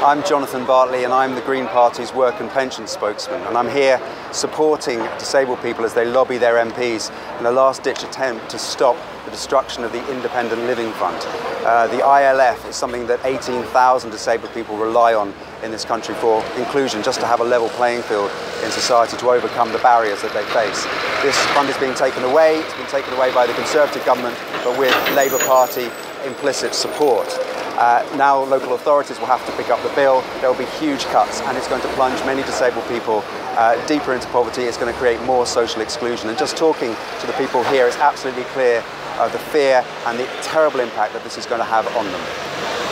I'm Jonathan Bartley and I'm the Green Party's work and pension spokesman and I'm here supporting disabled people as they lobby their MPs in a last ditch attempt to stop the destruction of the Independent Living Fund. Uh, the ILF is something that 18,000 disabled people rely on in this country for inclusion, just to have a level playing field in society to overcome the barriers that they face. This fund is being taken away, it's been taken away by the Conservative government, but with Labour Party implicit support. Uh, now local authorities will have to pick up the bill. There will be huge cuts and it's going to plunge many disabled people uh, deeper into poverty. It's going to create more social exclusion. And just talking to the people here, it's absolutely clear uh, the fear and the terrible impact that this is going to have on them.